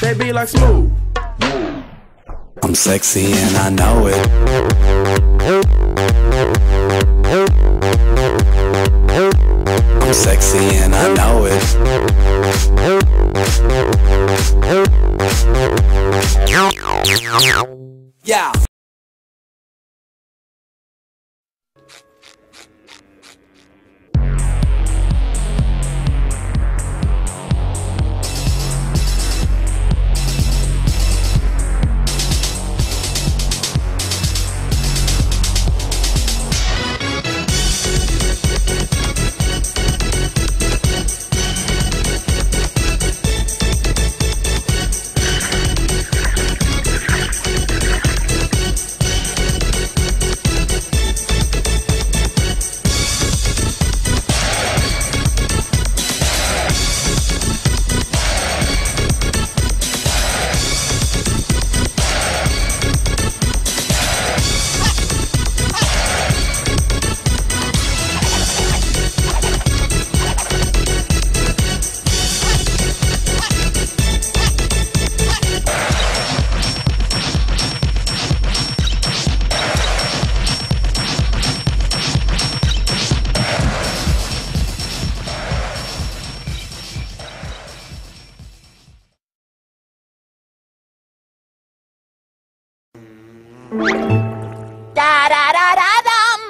They be like smooth. I'm sexy and I know it. I'm sexy and I know it. Yeah. Da da da da dum.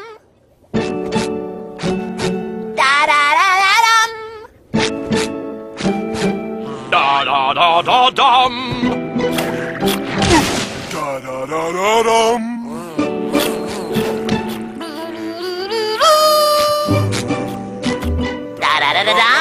Da da da da dum. Da da da da dum. Da da da da dum. Da da da da dum.